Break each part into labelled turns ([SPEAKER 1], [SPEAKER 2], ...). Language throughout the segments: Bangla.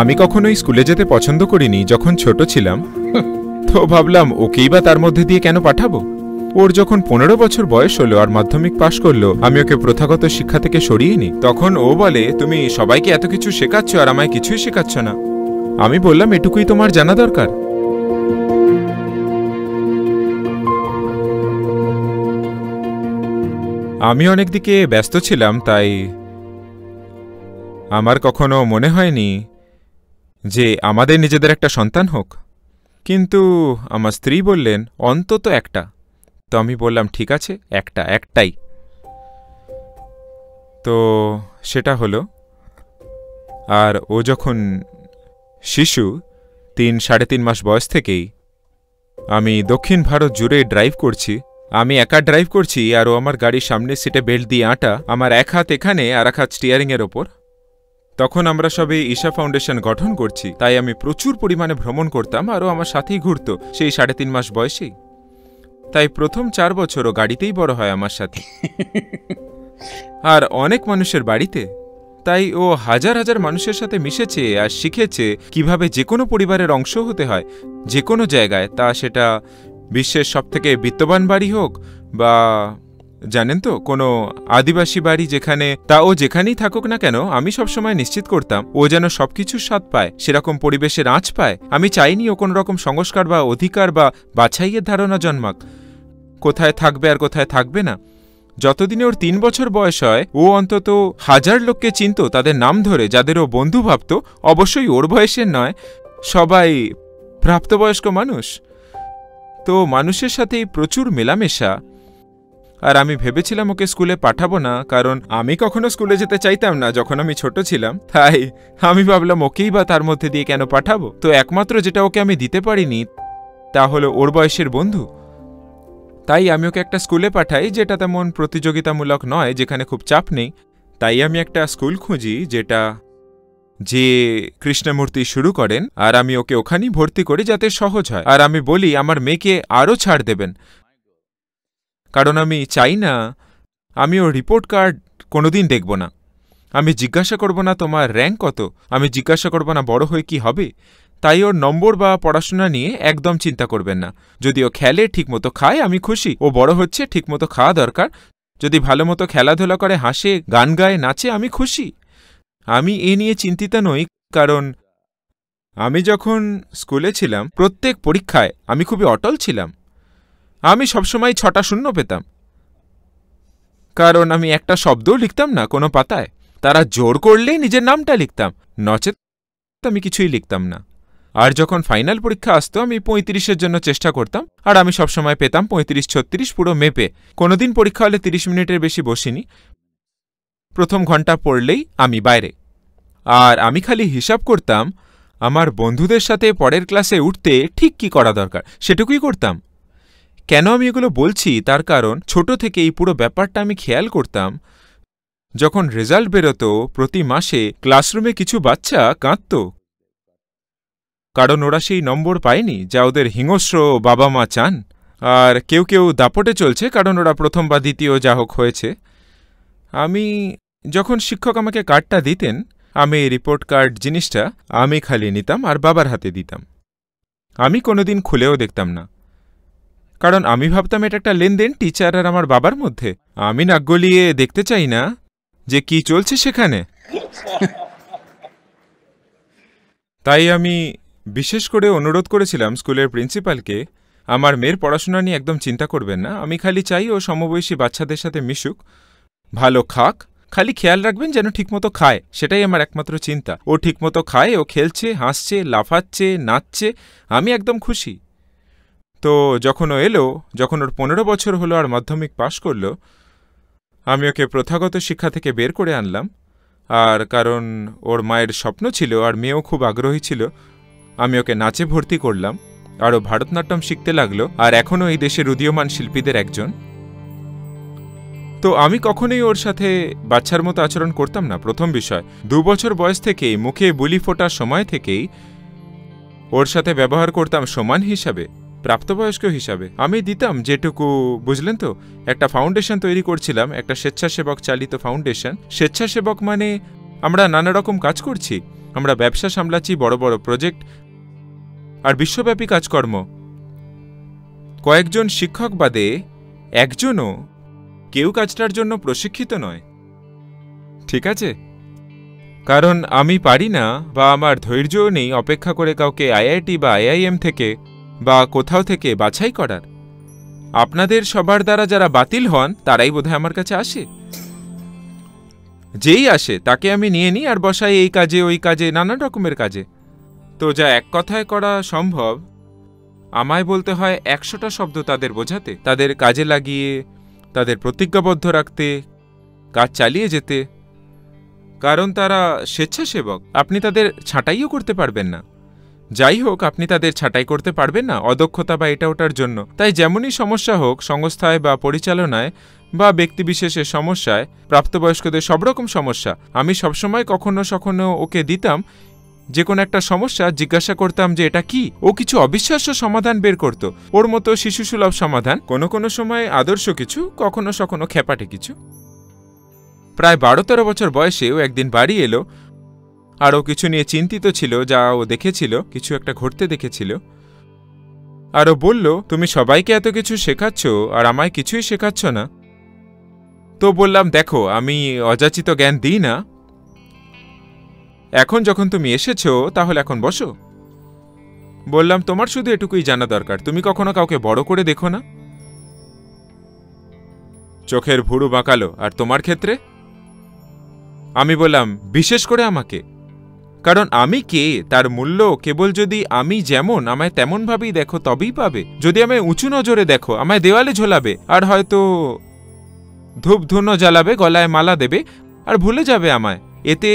[SPEAKER 1] আমি কখনোই স্কুলে যেতে পছন্দ করিনি যখন ছোট ছিলাম। তো ভাবলাম ওকেই বা তার মধ্যে দিয়ে কেন পাঠাবো? ওর যখন পনেরো বছর বয়স হলো আর মাধ্যমিক পাশ করল, আমি ওকে প্রথাগত শিক্ষা থেকে সরিয়ে নি তখন ও বলে, তুমি সবাইকে এত কিছু শেখাচ্ছ আর আমায় কিছুই শেখাচ্ছ না। আমি বললাম, এটুকুই তোমার জানা দরকার। আমি অনেক দিকে ব্যস্ত ছিলাম, তাই আমার কখনো মনে হয়নি যে আমাদের নিজেদের একটা সন্তান হোক। কিন্তু আমার স্ত্রী বললেন, অন্তত একটা। তো আমি বললাম, ঠিক আছে, একটা, একটাই। তো সেটা হলো, আর ও যখন শিশু, তিন, সাড়ে তিন মাস বয়স থেকেই, আমি দক্ষিণ ভারত জুড়ে ড্রাইভ করছি, আমি একা ড্রাইভ করছি, আর ও আমার গাড়ির সামনের সিটে বেল্ট দিয়ে আটা, আমার এক হাত এখানে আর এক হাত স্টিয়ারিংয়ের ওপর। তখন আমরা সবে ঈশা ফাউন্ডেশন গঠন করছি, তাই আমি প্রচুর পরিমাণে ভ্রমণ করতাম আরও আমার সাথেই ঘুরত, সেই সাড়ে তিন মাস বয়সেই। তাই প্রথম চার বছর ও গাড়িতেই বড় হয় আমার সাথে। আর অনেক মানুষের বাড়িতে। তাই ও হাজার হাজার মানুষের সাথে মিশেছে আর শিখেছে কীভাবে যে কোনো পরিবারের অংশ হতে হয় যে কোনো জায়গায়, তা সেটা বিশ্বের সবথেকে বিত্তবান বাড়ি হোক বা জানেন তো, কোনো আদিবাসী বাড়ি যেখানে, তা ও যেখানেই থাকুক না কেন, আমি সবসময় নিশ্চিত করতাম, ও যেন সবকিছুর স্বাদ পায়, সেরকম পরিবেশের আঁচ পায়। আমি চাইনি ও কোনো রকম সংস্কার বা অধিকার বা বাছাইয়ের ধারণা জন্মাক। কোথায় থাকবে আর কোথায় থাকবে না। যতদিনে ওর তিন বছর বয়স হয়, ও অন্তত হাজার লোককে চিনত, তাদের নাম ধরে, যাদের ও বন্ধু ভাবত, অবশ্যই ওর বয়সের নয়, সবাই প্রাপ্তবয়স্ক মানুষ। তো মানুষের সাথেই প্রচুর মেলামেশা। আর আমি ভেবেছিলাম ওকে স্কুলে পাঠাবো না, কারণ আমি কখনো স্কুলে যেতে চাইতাম না যখন আমি ছোট ছিলাম। তাই আমি ভাবলাম ওকেই বা তার মধ্যে দিয়ে কেন পাঠাবো? তো একমাত্র যেটা ওকে আমি দিতে পারিনি, তা হলো ওর বয়সের বন্ধু। তাই আমি ওকে একটা স্কুলে পাঠাই যেটা তেমন প্রতিযোগিতামূলক নয়, যেখানে খুব চাপ নেই। তাই আমি একটা স্কুল খুঁজি যেটা যে কৃষ্ণমূর্তি শুরু করেন, আর আমি ওকে ওখানেই ভর্তি করি যাতে সহজ হয়। আর আমি বলি, আমার মেয়েকে আরও ছাড় দেবেন। কারণ আমি চাই না, আমি ওর রিপোর্ট কার্ড কোনোদিন দেখব না। আমি জিজ্ঞাসা করব না তোমার র্যাঙ্ক কত, আমি জিজ্ঞাসা করব না বড় হয়ে কি হবে। তাই ওর নম্বর বা পড়াশোনা নিয়ে একদম চিন্তা করবেন না। যদি ও খেলে, ঠিকমতো খায়, আমি খুশি। ও বড় হচ্ছে, ঠিকমতো খাওয়া দরকার। যদি ভালো মতো খেলাধুলা করে, হাসে, গান গায়, নাচে, আমি খুশি। আমি এ নিয়ে চিন্তিত নই, কারণ আমি যখন স্কুলে ছিলাম, প্রত্যেক পরীক্ষায় আমি খুবই অটল ছিলাম। আমি সবসময় ছটা শূন্য পেতাম। কারণ আমি একটা শব্দও লিখতাম না কোনো পাতায়। তারা জোর করলেই নিজের নামটা লিখতাম। নচেত আমি কিছুই লিখতাম না। আর যখন ফাইনাল পরীক্ষা আসতো, আমি পঁয়ত্রিশের জন্য চেষ্টা করতাম। আর আমি সবসময় পেতাম পঁয়ত্রিশ, ছত্রিশ পুরো মেপে। কোনোদিন পরীক্ষা হলে তিরিশ মিনিটের বেশি বসিনি। প্রথম ঘণ্টা পড়লেই আমি বাইরে। আর আমি খালি হিসাব করতাম, আমার বন্ধুদের সাথে পরের ক্লাসে উঠতে ঠিক কি করা দরকার, সেটুকুই করতাম। কেন আমি এগুলো বলছি? তার কারণ ছোট থেকে এই পুরো ব্যাপারটা আমি খেয়াল করতাম। যখন রেজাল্ট বেরোতো, প্রতি মাসে ক্লাসরুমে কিছু বাচ্চা কাঁদত। কারণ ওরা সেই নম্বর পায়নি যা ওদের হিংস্র বাবা মা চান। আর কেউ কেউ দাপটে চলছে কারণ ওরা প্রথম বা দ্বিতীয় যা হোক হয়েছে। আমি, যখন শিক্ষক আমাকে কার্ডটা দিতেন, আমি এই রিপোর্ট কার্ড জিনিসটা আমি খালি নিতাম আর বাবার হাতে দিতাম। আমি কোনোদিন খুলেও দেখতাম না। কারণ আমি ভাবতাম এটা একটা লেনদেন টিচার আর আমার বাবার মধ্যে। আমি নাক গলিয়ে দেখতে চাই না যে কি চলছে সেখানে। তাই আমি বিশেষ করে অনুরোধ করেছিলাম স্কুলের প্রিন্সিপালকে, আমার মেয়ের পড়াশোনা নিয়ে একদম চিন্তা করবেন না, আমি খালি চাই ও সমবয়সী বাচ্চাদের সাথে মিশুক, ভালো খাক, খালি খেয়াল রাখবেন যেন ঠিকমতো খায়, সেটাই আমার একমাত্র চিন্তা। ও ঠিকমতো খায়, ও খেলছে, হাসছে, লাফাচ্ছে, নাচছে, আমি একদম খুশি। তো যখন ও এলো, যখন ওর পনেরো বছর হলো আর মাধ্যমিক পাশ করল, আমি ওকে প্রথাগত শিক্ষা থেকে বের করে আনলাম। আর কারণ ওর মায়ের স্বপ্ন ছিল আর মেয়েও খুব আগ্রহী ছিল, আমি ওকে নাচে ভর্তি করলাম। আরও ভারতনাট্যম শিখতে লাগল আর এখনও এই দেশের উদীয়মান শিল্পীদের একজন। তো আমি কখনোই ওর সাথে বাচ্চার মতো আচরণ করতাম না, প্রথম বিষয়। দু বছর বয়স থেকেই মুখে বুলি ফোটার সময় থেকেই ওর সাথে ব্যবহার করতাম সমান হিসাবে। প্রাপ্তবয়স্ক হিসাবে। আমি দিতাম যেটুকু, বুঝলেন তো? একটা ফাউন্ডেশন তৈরি করছিলাম, একটা স্বেচ্ছাসেবক চালিত ফাউন্ডেশন স্বেচ্ছাসেবক মানে আমরা নানা রকম কাজ করছি। আমরা ব্যবসা সামলাচ্ছি, বড় বড় প্রজেক্ট আর বিশ্বব্যাপী কাজকর্ম। কয়েকজন শিক্ষক বাদে একজনও কেউ কাজটার জন্য প্রশিক্ষিত নয়। ঠিক আছে? কারণ আমি পারি না বা আমার ধৈর্যও নেই অপেক্ষা করে কাউকে আইআইটি বা আইআইএম থেকে বা কোথাও থেকে বাছাই করার। আপনাদের সবার দ্বারা যারা বাতিল হন, তারাই বোধহয় আমার কাছে আসে। যেই আসে, তাকে আমি নিয়ে নিই আর বসাই এই কাজে, ওই কাজে, নানান রকমের কাজে। তো যা এক কথায় করা সম্ভব, আমায় বলতে হয় একশোটা শব্দ তাদের বোঝাতে, তাদের কাজে লাগিয়ে, তাদের প্রতিজ্ঞাবদ্ধ রাখতে, কাজ চালিয়ে যেতে। কারণ তারা স্বেচ্ছাসেবক, আপনি তাদের ছাঁটাইও করতে পারবেন না। যাই হোক, আপনি তাদের ছাঁটাই করতে পারবেন না, অদক্ষতা বা এটা ওটার জন্য। তাই যেমনই সমস্যা হোক, সংস্থায় বা পরিচালনায় বা ব্যক্তিবিশেষের সমস্যায়, প্রাপ্তবয়স্কদের সব রকম সমস্যা, আমি সবসময় কখনো সখনো ওকে দিতাম, যে কোনো একটা সমস্যা জিজ্ঞাসা করতাম যে এটা কি? ও কিছু অবিশ্বাস্য সমাধান বের করত। ওর মতো শিশুসুলভ সমাধান কোনো কোনো সময় আদর্শ কিছু, কখনো সখনো খেপাটে কিছু। প্রায় বারো তেরো বছর বয়সে ও একদিন বাড়ি এলো আর ও কিছু নিয়ে চিন্তিত ছিল, যা ও দেখেছিল, কিছু একটা ঘটতে দেখেছিল। আর ও বলল, তুমি সবাইকে এত কিছু শেখাচ্ছ, আর আমায় কিছুই শেখাচ্ছ না। তো বললাম, দেখো, আমি অযাচিত জ্ঞান দিই না। এখন যখন তুমি এসেছ, তাহলে এখন বসো। বললাম, তোমার শুধু এটুকুই জানা দরকার, তুমি কখনো কাউকে বড় করে দেখো না? চোখের ভুরু বাঁকালো, আর তোমার ক্ষেত্রে? আমি বললাম, বিশেষ করে আমাকে। কারণ আমি কে, তার মূল্য কেবল যদি আমি যেমন আমায় তেমনভাবেই দেখো তবেই পাবে। যদি আমায় উঁচু নজরে দেখো, আমায় দেওয়ালে ঝোলাবে, আর হয়তো ধূপ ধুনো জ্বালাবে, গলায় মালা দেবে, আর ভুলে যাবে আমায়। এতে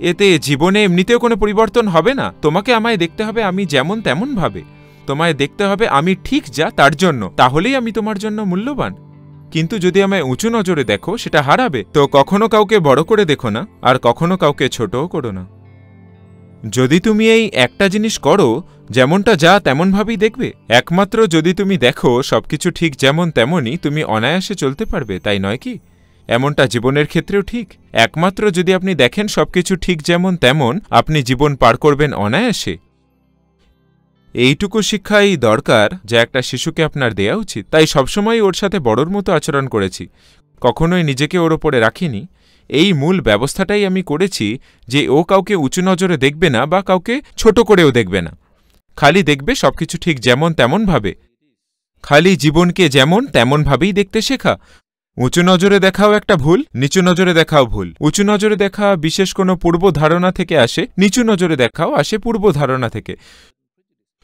[SPEAKER 1] এতে জীবনে এমনিতেও কোনো পরিবর্তন হবে না। তোমাকে আমায় দেখতে হবে আমি যেমন তেমন ভাবে তোমায় দেখতে হবে আমি ঠিক যা তার জন্য। তাহলেই আমি তোমার জন্য মূল্যবান। কিন্তু যদি আমায় উঁচু নজরে দেখো, সেটা হারাবে। তো কখনো কাউকে বড় করে দেখো না, আর কখনো কাউকে ছোটও করো না। যদি তুমি এই একটা জিনিস করো, যেমনটা যা তেমনভাবেই দেখবে। একমাত্র যদি তুমি দেখো, সবকিছু ঠিক যেমন তেমনই তুমি অনায়াসে চলতে পারবে, তাই নয় কি? এমনটা জীবনের ক্ষেত্রেও ঠিক। একমাত্র যদি আপনি দেখেন সবকিছু ঠিক যেমন তেমন, আপনি জীবন পার করবেন অনায়াসে। এইটুকু শিক্ষাই দরকার যা একটা শিশুকে আপনার দেয়া উচিত। তাই সবসময় ওর সাথে বড়র মতো আচরণ করেছি। কখনোই নিজেকে ওর ওপরে রাখিনি। এই মূল ব্যবস্থাটাই আমি করেছি যে ও কাউকে উঁচু নজরে দেখবে না বা কাউকে ছোট করেও দেখবে না। খালি দেখবে সবকিছু ঠিক যেমন তেমন ভাবে। খালি জীবনকে যেমন তেমনভাবেই দেখতে শেখা। উঁচু নজরে দেখাও একটা ভুল, নিচু নজরে দেখাও ভুল। উঁচু নজরে দেখা বিশেষ কোনো পূর্ব ধারণা থেকে আসে, নিচু নজরে দেখাও আসে পূর্ব ধারণা থেকে।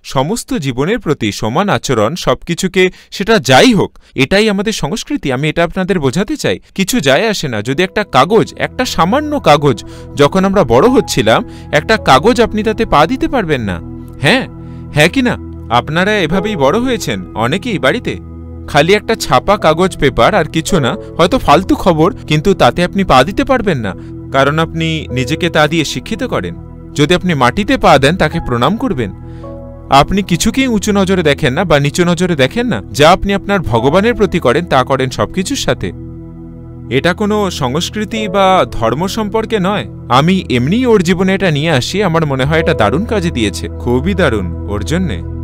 [SPEAKER 1] সমস্ত জীবনের প্রতি সমান আচরণ, সবকিছুকে সেটা যাই হোক, এটাই আমাদের সংস্কৃতি। আমি এটা আপনাদের বোঝাতে চাই। কিছু যায় আসে না। যদি একটা কাগজ, একটা সামান্য কাগজ, যখন আমরা বড় হচ্ছিলাম, একটা কাগজ আপনি তাতে পা দিতে পারবেন না। হ্যাঁ? হ্যাঁ কি না? আপনারা এভাবেই বড় হয়েছেন, অনেকেই বাড়িতে। খালি একটা ছাপা কাগজ পেপার আর কিছু না, হয়তো ফালতু খবর, কিন্তু তাতে আপনি পা দিতে পারবেন না। কারণ আপনি নিজেকে তা দিয়ে শিক্ষিত করেন। যদি আপনি মাটিতে পা দেন, তাকে প্রণাম করবেন। আপনি কিছুকেই উঁচু নজরে দেখেন না বা নিচু নজরে দেখেন না? যা আপনি আপনার ভগবানের প্রতি করেন, তা করেন সবকিছুর সাথে। এটা কোনো সংস্কৃতি বা ধর্ম সম্পর্কে নয়। আমি এমনিই ওর জীবনে এটা নিয়ে আসি, আমার মনে হয় এটা দারুণ কাজে দিয়েছে। খুবই দারুণ, ওর জন্যে।